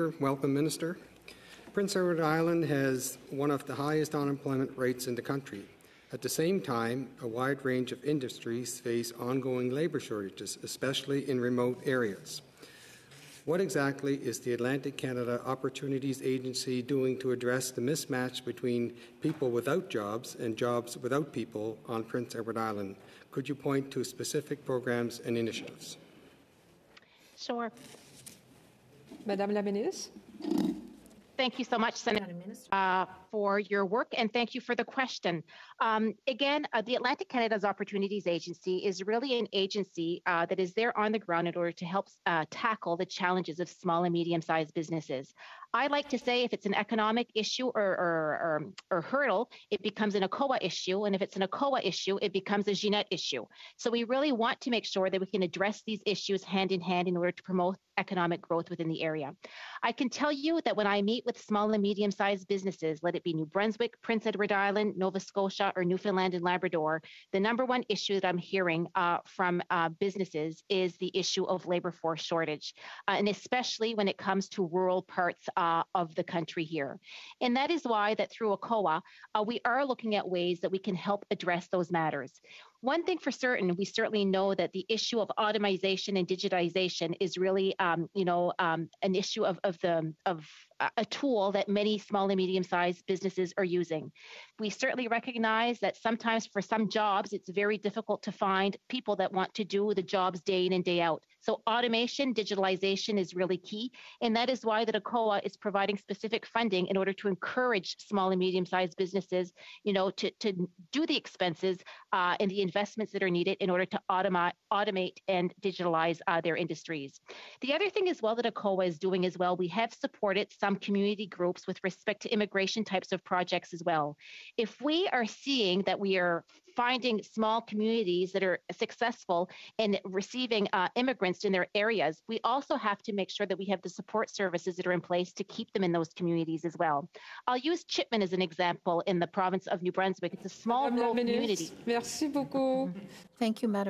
Speaker. Welcome, Minister. Prince Edward Island has one of the highest unemployment rates in the country. At the same time, a wide range of industries face ongoing labour shortages, especially in remote areas. What exactly is the Atlantic Canada Opportunities Agency doing to address the mismatch between people without jobs and jobs without people on Prince Edward Island? Could you point to specific programs and initiatives? Sure. Madame la Ministre. Thank you so much, Senator, uh, for your work, and thank you for the question. Um, again, uh, the Atlantic Canada's Opportunities Agency is really an agency uh, that is there on the ground in order to help uh, tackle the challenges of small and medium-sized businesses. I like to say if it's an economic issue or, or, or, or, hurdle, it becomes an ACOA issue. And if it's an ACOA issue, it becomes a Ginette issue. So we really want to make sure that we can address these issues hand in hand in order to promote economic growth within the area. I can tell you that when I meet with small and medium sized businesses, let it be New Brunswick, Prince Edward Island, Nova Scotia, or Newfoundland and Labrador, the number one issue that I'm hearing uh, from uh, businesses is the issue of labor force shortage, uh, and especially when it comes to rural parts uh, of the country here. And that is why that through ACOA, uh, we are looking at ways that we can help address those matters. One thing for certain, we certainly know that the issue of automation and digitization is really, um, you know, um, an issue of, of the of a tool that many small and medium sized businesses are using. We certainly recognize that sometimes for some jobs, it's very difficult to find people that want to do the jobs day in and day out. So automation, digitalization is really key. And that is why the ACOA is providing specific funding in order to encourage small and medium sized businesses, you know, to, to do the expenses uh, and the investments that are needed in order to automate, automate and digitalize uh, their industries. The other thing as well that ACOA is doing as well, we have supported some community groups with respect to immigration types of projects as well. If we are seeing that we are finding small communities that are successful in receiving uh, immigrants in their areas, we also have to make sure that we have the support services that are in place to keep them in those communities as well. I'll use Chipman as an example in the province of New Brunswick. It's a small Madame rural community. Merci beaucoup. Thank you, Madam